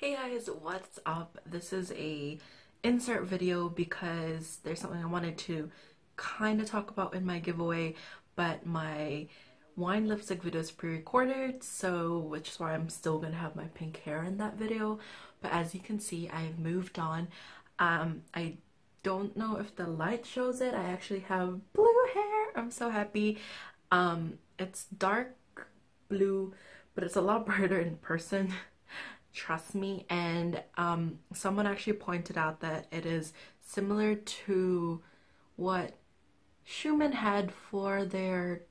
Hey guys, what's up? This is a insert video because there's something I wanted to kind of talk about in my giveaway, but my wine lipstick video is pre-recorded, so which is why I'm still gonna have my pink hair in that video. But as you can see, I've moved on. Um, I don't know if the light shows it. I actually have blue hair. I'm so happy. Um, it's dark blue, but it's a lot brighter in person. Trust me. And um, someone actually pointed out that it is similar to what Xiumin had for their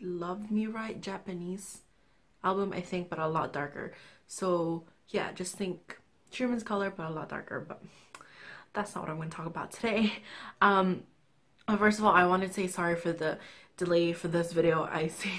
Love Me Right Japanese album, I think, but a lot darker. So yeah, just think Xiumin's color, but a lot darker. But that's not what I'm going to talk about today. Um, first of all, I want to say sorry for the delay for this video. I seem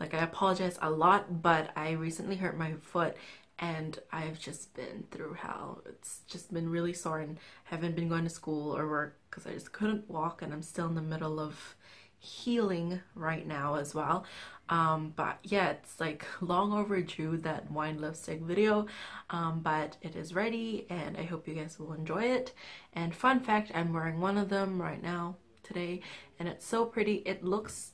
like I apologize a lot, but I recently hurt my foot and I've just been through hell. It's just been really sore and haven't been going to school or work because I just couldn't walk and I'm still in the middle of healing right now as well. Um, but yeah, it's like long overdue that wine lipstick video, um, but it is ready and I hope you guys will enjoy it. And fun fact, I'm wearing one of them right now today and it's so pretty. It looks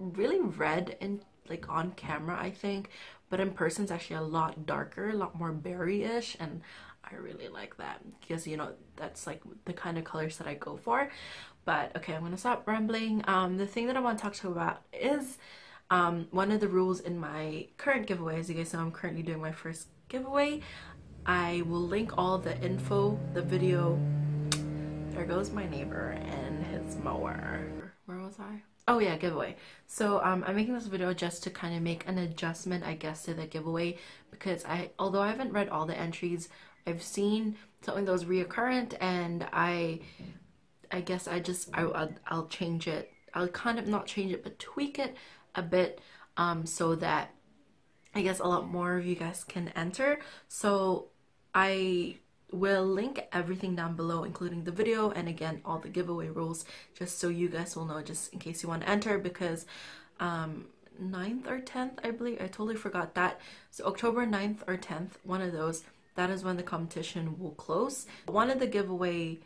really red and like on camera I think but in person it's actually a lot darker a lot more berry-ish and I really like that because you know that's like the kind of colors that I go for. But okay I'm gonna stop rambling. Um the thing that I want to talk to you about is um one of the rules in my current giveaway as you guys know I'm currently doing my first giveaway. I will link all the info the video. There goes my neighbor and his mower. Where was I Oh yeah, giveaway. So um, I'm making this video just to kind of make an adjustment, I guess, to the giveaway because I, although I haven't read all the entries, I've seen something that was reoccurrent, and I, I guess I just I, I'll, I'll change it. I'll kind of not change it, but tweak it a bit, um, so that I guess a lot more of you guys can enter. So I will link everything down below including the video and again all the giveaway rules just so you guys will know just in case you want to enter because um 9th or 10th I believe I totally forgot that. So October 9th or 10th one of those that is when the competition will close. One of the giveaway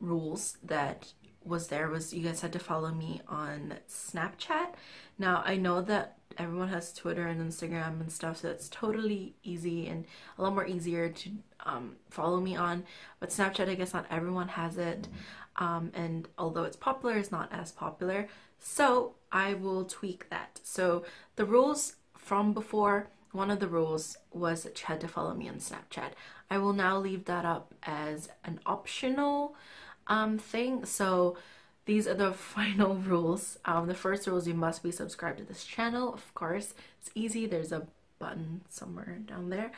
rules that was there was you guys had to follow me on Snapchat. Now I know that everyone has Twitter and Instagram and stuff so it's totally easy and a lot more easier to um, follow me on. But Snapchat, I guess not everyone has it. Um, and although it's popular, it's not as popular. So I will tweak that. So the rules from before, one of the rules was that you had to follow me on Snapchat. I will now leave that up as an optional um, thing. So these are the final rules. Um, the first rule is you must be subscribed to this channel, of course. It's easy. There's a button somewhere down there.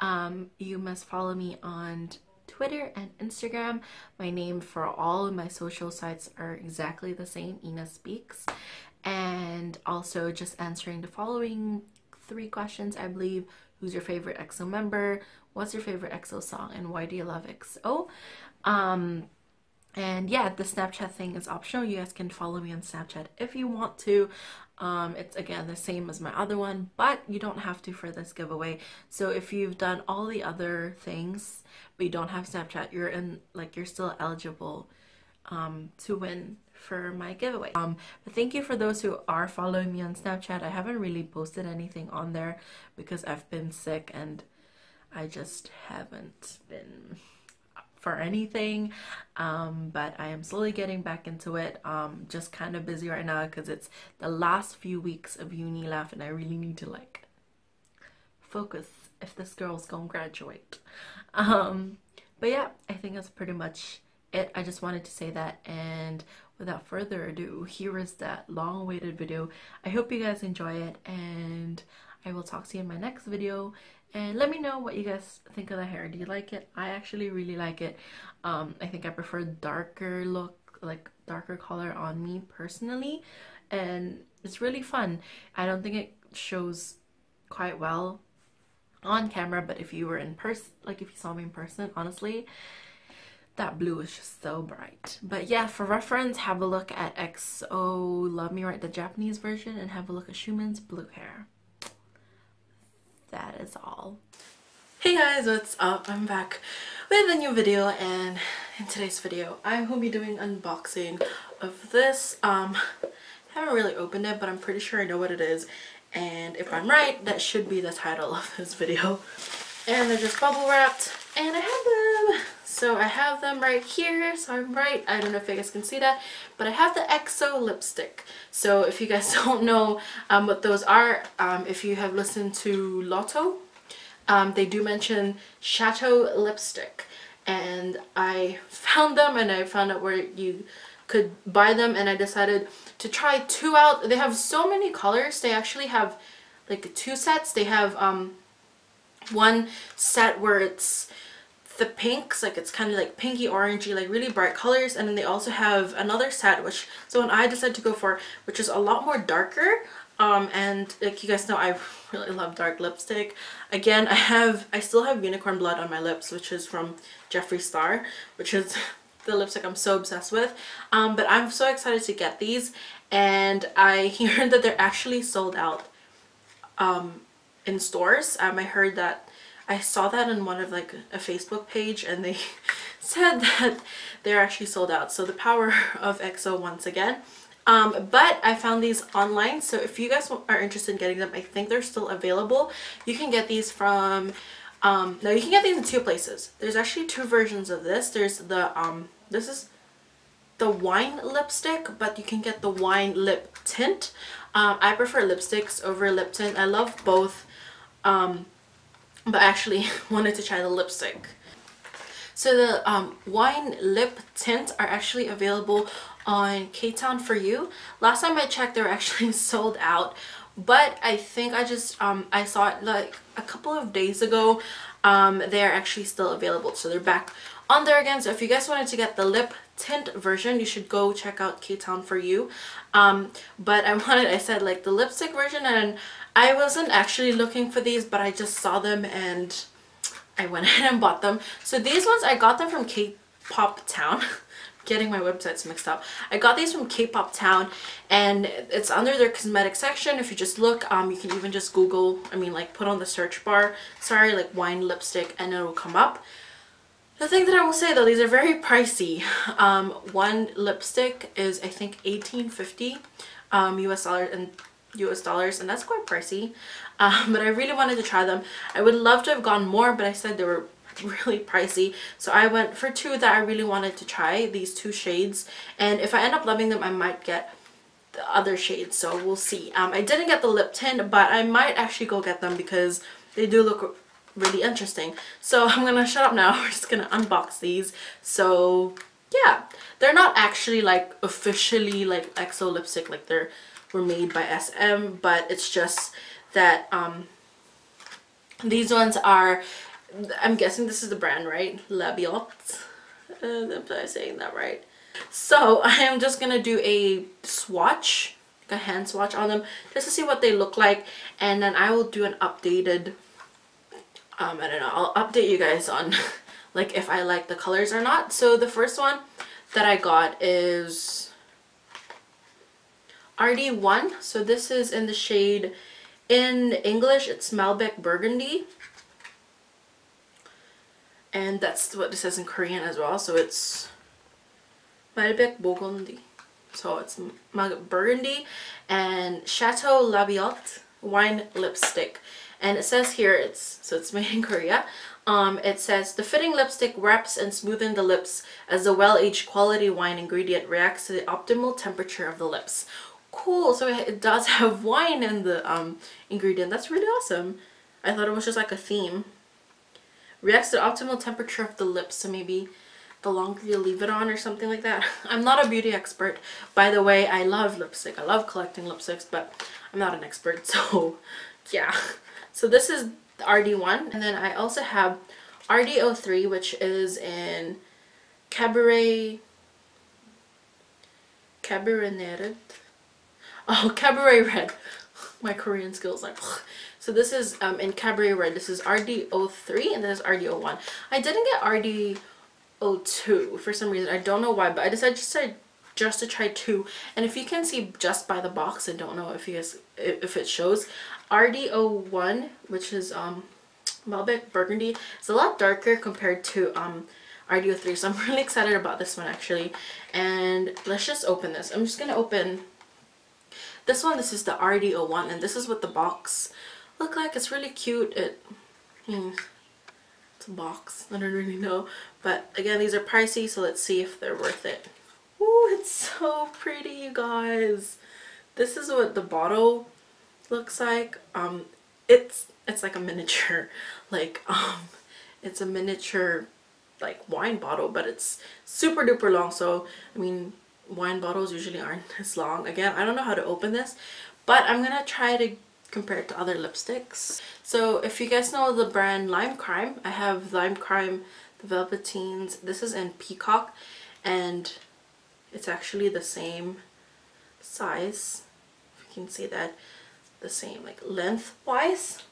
Um, you must follow me on Twitter and Instagram. My name for all of my social sites are exactly the same, Yna Speaks. And also just answering the following three questions, I believe. Who's your favorite EXO member? What's your favorite EXO song? And why do you love EXO? Um, and yeah, the Snapchat thing is optional. You guys can follow me on Snapchat if you want to. Um, it's again the same as my other one, but you don't have to for this giveaway. So if you've done all the other things, but you don't have Snapchat, you're in like you're still eligible um, to win for my giveaway. Um, but thank you for those who are following me on Snapchat. I haven't really posted anything on there because I've been sick and I just haven't been for anything um, but I am slowly getting back into it. Um, just kind of busy right now because it's the last few weeks of uni left and I really need to like focus if this girl's gonna graduate. Um, but yeah I think that's pretty much it. I just wanted to say that and without further ado here is that long awaited video. I hope you guys enjoy it and I will talk to you in my next video and let me know what you guys think of the hair. Do you like it? I actually really like it. Um i think i prefer darker look like darker color on me personally. And it's really fun. I don't think it shows quite well on camera but if you were in person like if you saw me in person honestly that blue is just so bright. But yeah for reference have a look at EXO love me right the japanese version and have a look at Xiumin's blue hair that is all. Hey guys, what's up? I'm back with a new video and in today's video I will be doing unboxing of this. Um, I haven't really opened it but I'm pretty sure I know what it is and if I'm right that should be the title of this video. And they're just bubble wrapped and I have them. So I have them right here so I'm right. I don't know if you guys can see that but I have the EXO lipstick. So if you guys don't know um, what those are, um, if you have listened to Lotto um, they do mention Chateau lipstick and I found them and I found out where you could buy them and I decided to try two out. They have so many colors. They actually have like two sets. They have um, one set where it's the pinks like it's kind of like pinky orangey like really bright colors and then they also have another set which so one I decided to go for which is a lot more darker um, and like you guys know I really love dark lipstick. Again I have I still have unicorn blood on my lips which is from Jeffree Star which is the lipstick I'm so obsessed with. Um, but I'm so excited to get these and I heard that they're actually sold out um, in stores. Um, I heard that I saw that in one of like a Facebook page and they said that they're actually sold out. So the power of EXO once again. Um, but I found these online so if you guys are interested in getting them I think they're still available. You can get these from um, now you can get these in two places. There's actually two versions of this. There's the um, this is the wine lipstick but you can get the wine lip tint. Um, I prefer lipsticks over lip tint. I love both um, but I actually wanted to try the lipstick so the um, wine lip tint are actually available on K-Town for you. Last time I checked, they were actually sold out. But I think I just, um, I saw it like a couple of days ago. Um, they're actually still available. So they're back on there again. So if you guys wanted to get the lip tint version, you should go check out K-Town for you. Um, but I wanted, I said like the lipstick version and I wasn't actually looking for these, but I just saw them and I went ahead and bought them. So these ones, I got them from K-Pop Town. getting my websites mixed up. I got these from K-Pop Town and it's under their cosmetic section. If you just look, um, you can even just Google, I mean like put on the search bar, sorry, like wine lipstick and it will come up. The thing that I will say though, these are very pricey. Um, one lipstick is I think 1850 um, US dollars and US dollars and that's quite pricey. Um, but I really wanted to try them. I would love to have gone more but I said they were really pricey. So I went for two that I really wanted to try these two shades. And if I end up loving them I might get the other shades so we'll see. Um, I didn't get the lip tint but I might actually go get them because they do look really interesting. So I'm gonna shut up now. We're just gonna unbox these. So yeah. They're not actually like officially like EXO lipstick like they're were made by SM but it's just that um these ones are I'm guessing this is the brand, right? Labiotte. Uh, am I saying that right? So I am just going to do a swatch, like a hand swatch on them, just to see what they look like. And then I will do an updated, um, I don't know, I'll update you guys on like if I like the colors or not. So the first one that I got is RD1. So this is in the shade, in English it's Malbec Burgundy. And that's what it says in Korean as well. So it's Malbec Burgundy. So it's Malbec Burgundy and Chateau Labiotte wine lipstick. And it says here it's so it's made in Korea. Um, it says the fitting lipstick wraps and smoothens the lips as the well-aged quality wine ingredient reacts to the optimal temperature of the lips cool. So it does have wine in the um, ingredient. That's really awesome. I thought it was just like a theme. Reacts to the optimal temperature of the lips. So maybe the longer you leave it on or something like that. I'm not a beauty expert. By the way i love lipstick. I love collecting lipsticks but i'm not an expert. So yeah. So this is rd1 and then i also have rd03 which is in cabaret cabernet oh cabaret red my korean skills like so this is um, in Cabaret Red. This is RD03 and this is RD01. I didn't get RD02 for some reason. I don't know why, but I decided just to, just to try two. And if you can see just by the box, I don't know if you guys if it shows RD01, which is um Malbec Burgundy. It's a lot darker compared to um, RD03. So I'm really excited about this one actually. And let's just open this. I'm just going to open this one. This is the RD01 and this is what the box look like. It's really cute. It, hmm, it's a box. I don't really know. But again, these are pricey. So let's see if they're worth it. Ooh, it's so pretty, you guys. This is what the bottle looks like. Um, it's it's like a miniature, like um, it's a miniature like wine bottle, but it's super duper long. So I mean, wine bottles usually aren't this long. Again, I don't know how to open this, but I'm gonna try to compare it to other lipsticks. So if you guys know the brand Lime Crime, I have Lime Crime the Velvetines. This is in Peacock and it's actually the same size if you can see that the same like lengthwise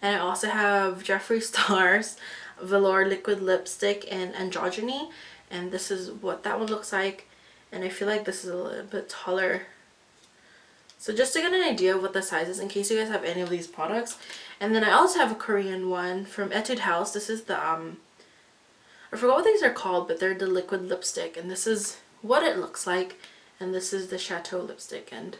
and I also have Jeffree Star's Velour Liquid Lipstick in Androgyny and this is what that one looks like and I feel like this is a little bit taller. So just to get an idea of what the size is in case you guys have any of these products. And then I also have a Korean one from Etude House. This is the um I forgot what these are called but they're the liquid lipstick. And this is what it looks like. And this is the Chateau lipstick. And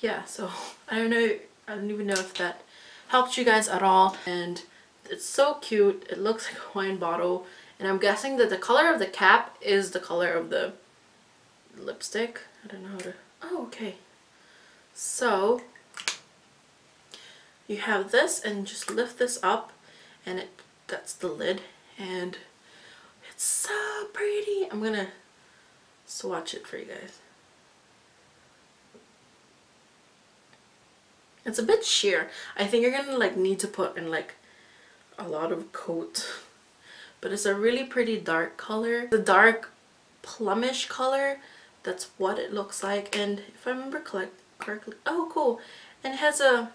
yeah so I don't know I don't even know if that helped you guys at all. And it's so cute. It looks like a wine bottle and I'm guessing that the color of the cap is the color of the lipstick. I don't know how to oh okay. So you have this and just lift this up and it that's the lid. And it's so pretty. I'm gonna swatch it for you guys. It's a bit sheer. I think you're gonna like need to put in like a lot of coat. But it's a really pretty dark color. The dark plumish color. That's what it looks like. And if I remember correctly, oh cool. And it has a,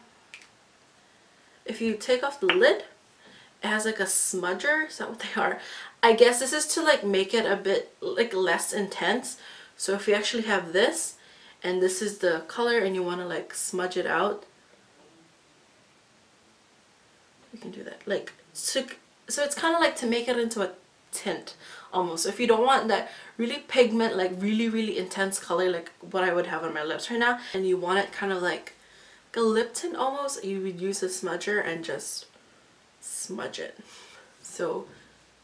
if you take off the lid, it has like a smudger. Is that what they are? I guess this is to like make it a bit like less intense. So if you actually have this and this is the color and you want to like smudge it out, we can do that like so, so it's kind of like to make it into a tint almost. So if you don't want that really pigment like really really intense color like what I would have on my lips right now and you want it kind of like, like a lip tint almost you would use a smudger and just smudge it. So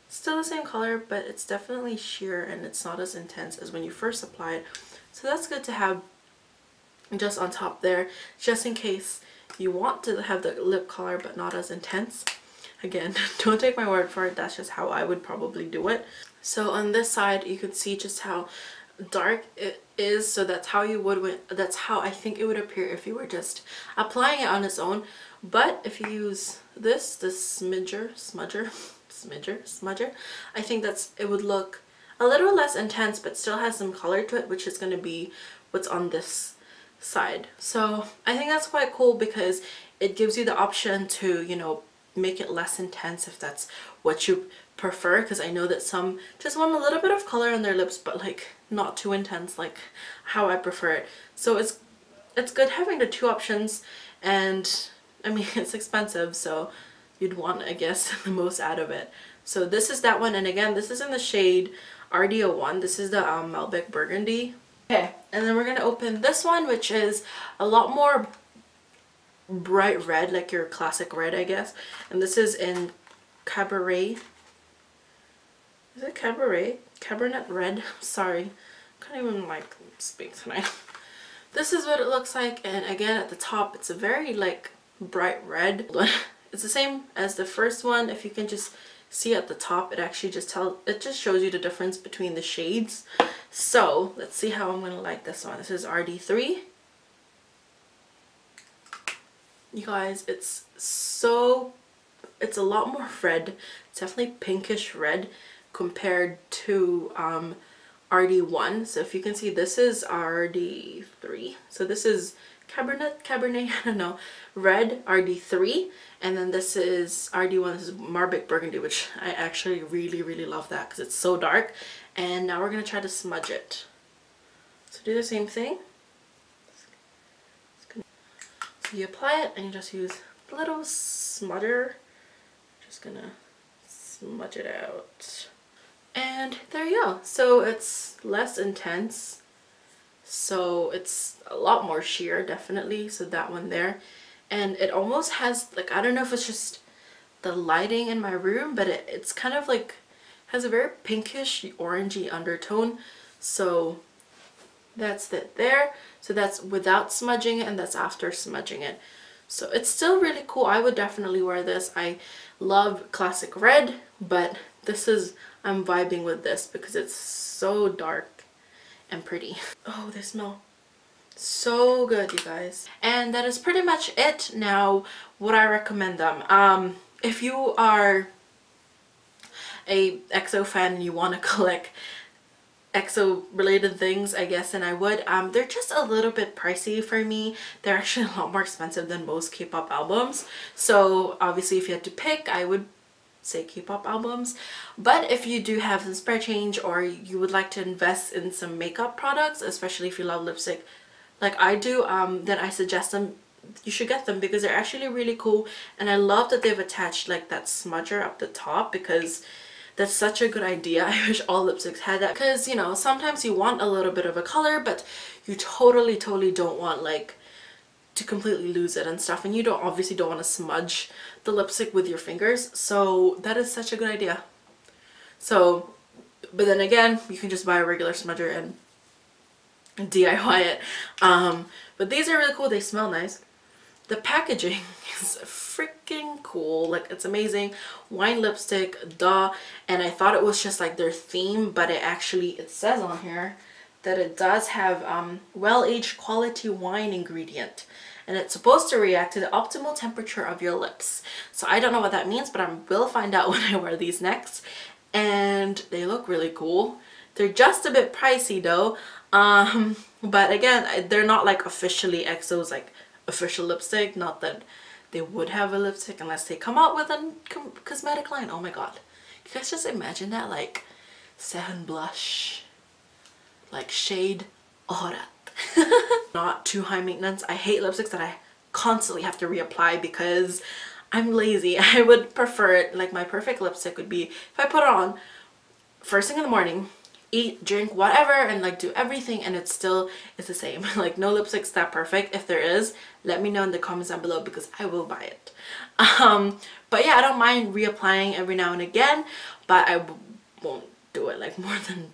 still the same color but it's definitely sheer and it's not as intense as when you first apply it. So that's good to have just on top there just in case you want to have the lip color but not as intense again don't take my word for it that's just how I would probably do it so on this side you can see just how dark it is so that's how you would that's how I think it would appear if you were just applying it on its own but if you use this this smidger smudger smidger smudger I think that's it would look a little less intense but still has some color to it which is going to be what's on this side. So I think that's quite cool because it gives you the option to, you know, make it less intense if that's what you prefer because I know that some just want a little bit of color on their lips but like not too intense like how I prefer it. So it's it's good having the two options and I mean it's expensive so you'd want I guess the most out of it. So this is that one and again this is in the shade RD01. This is the um, Malbec Burgundy Okay, and then we're going to open this one, which is a lot more bright red, like your classic red, I guess. And this is in Cabaret. Is it Cabaret? Cabernet Red? Sorry. I can't even, like, speak tonight. this is what it looks like, and again, at the top, it's a very, like, bright red. it's the same as the first one. If you can just see at the top, it actually just tell it just shows you the difference between the shades. So let's see how I'm gonna like this one. This is RD3. You guys, it's so, it's a lot more red. It's definitely pinkish red compared to um, RD1. So if you can see, this is RD3. So this is Cabernet, Cabernet, I don't know, red RD3 and then this is RD1, this is Malbec Burgundy which I actually really really love that because it's so dark and now we're going to try to smudge it. So do the same thing. So you apply it and you just use a little smudger. Just gonna smudge it out. And there you go. So it's less intense. So it's a lot more sheer, definitely. So that one there. And it almost has, like, I don't know if it's just the lighting in my room, but it, it's kind of like, has a very pinkish, orangey undertone. So that's it there. So that's without smudging it and that's after smudging it. So it's still really cool. I would definitely wear this. I love classic red, but this is, I'm vibing with this because it's so dark and pretty. Oh, they smell so good, you guys. And that is pretty much it. Now, would I recommend them? Um, if you are a EXO fan and you want to collect EXO related things I guess and I would. Um they're just a little bit pricey for me. They're actually a lot more expensive than most k-pop albums. So obviously if you had to pick I would say k-pop albums. But if you do have some spare change or you would like to invest in some makeup products especially if you love lipstick like I do um then I suggest them. You should get them because they're actually really cool. And I love that they've attached like that smudger up the top because that's such a good idea. I wish all lipsticks had that because, you know, sometimes you want a little bit of a color, but you totally, totally don't want like to completely lose it and stuff. And you don't obviously don't want to smudge the lipstick with your fingers. So that is such a good idea. So, but then again, you can just buy a regular smudger and DIY it. Um, but these are really cool. They smell nice. The packaging is freaking cool. Like it's amazing. Wine lipstick, duh. And I thought it was just like their theme, but it actually, it says on here that it does have um, well-aged quality wine ingredient and it's supposed to react to the optimal temperature of your lips. So I don't know what that means, but I will find out when I wear these next. And they look really cool. They're just a bit pricey though. Um, but again, they're not like officially EXO's like official lipstick. Not that they would have a lipstick unless they come out with a cosmetic line. Oh my god. You guys just imagine that like satin blush, like shade aura. Not too high maintenance. I hate lipsticks that I constantly have to reapply because I'm lazy. I would prefer it, like my perfect lipstick would be if I put it on first thing in the morning, eat, drink, whatever, and like do everything and it still is the same. like no lipstick's that perfect. If there is, let me know in the comments down below because I will buy it. Um, but yeah, I don't mind reapplying every now and again, but I won't do it like more than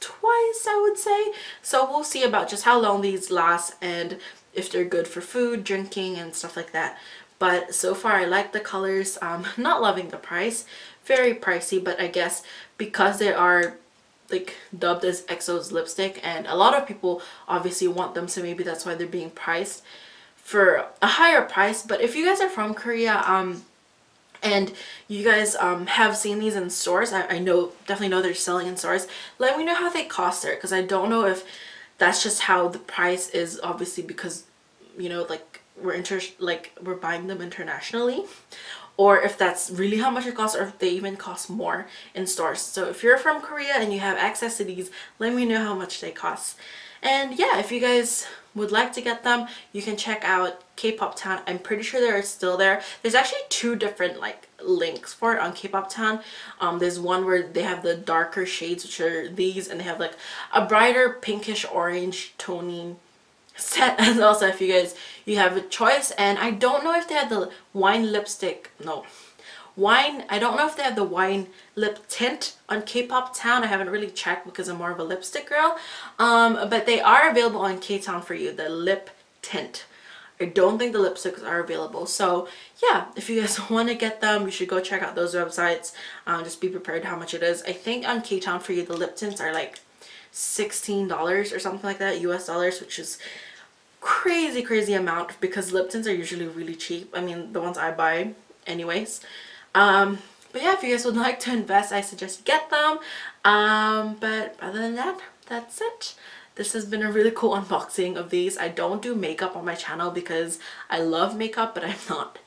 twice, I would say. So we'll see about just how long these last and if they're good for food, drinking, and stuff like that. But so far I like the colors. Um, not loving the price. Very pricey, but I guess because they are like dubbed as EXO's lipstick and a lot of people obviously want them so maybe that's why they're being priced for a higher price but if you guys are from Korea um and you guys um, have seen these in stores I, I know definitely know they're selling in stores let me know how they cost there because I don't know if that's just how the price is obviously because you know like we're inter like we're buying them internationally or if that's really how much it costs or if they even cost more in stores. So if you're from Korea and you have access to these, let me know how much they cost. And yeah, if you guys would like to get them, you can check out K-Pop Town. I'm pretty sure they're still there. There's actually two different like links for it on K-Pop Town. Um, there's one where they have the darker shades, which are these, and they have like a brighter pinkish orange toning set as also if you guys you have a choice and I don't know if they have the wine lipstick no wine I don't know if they have the wine lip tint on K-pop town. I haven't really checked because I'm more of a lipstick girl. Um but they are available on K-town for you the lip tint. I don't think the lipsticks are available. So yeah if you guys want to get them you should go check out those websites. Um, just be prepared how much it is. I think on K-town for you the lip tints are like $16 or something like that US dollars which is crazy crazy amount because lip tints are usually really cheap. I mean the ones I buy anyways um but yeah if you guys would like to invest I suggest get them. Um but other than that that's it. This has been a really cool unboxing of these. I don't do makeup on my channel because I love makeup but I'm not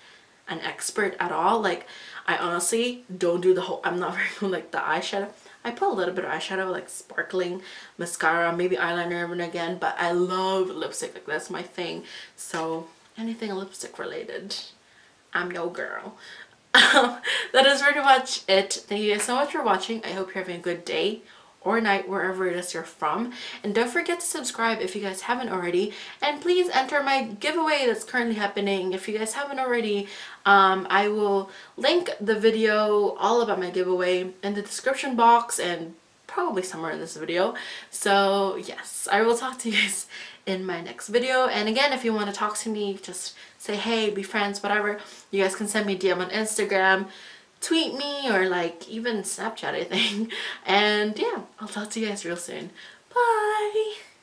an expert at all. Like I honestly don't do the whole I'm not very good like the eyeshadow. I put a little bit of eyeshadow, like sparkling mascara, maybe eyeliner every and again, but I love lipstick, like that's my thing. So anything lipstick related, I'm your girl. That is pretty much it. Thank you guys so much for watching. I hope you're having a good day or night wherever it is you're from and don't forget to subscribe if you guys haven't already and please enter my giveaway that's currently happening if you guys haven't already um, I will link the video all about my giveaway in the description box and probably somewhere in this video so yes I will talk to you guys in my next video and again if you want to talk to me just say hey be friends whatever you guys can send me DM on Instagram tweet me or like even Snapchat I think. And yeah, I'll talk to you guys real soon. Bye!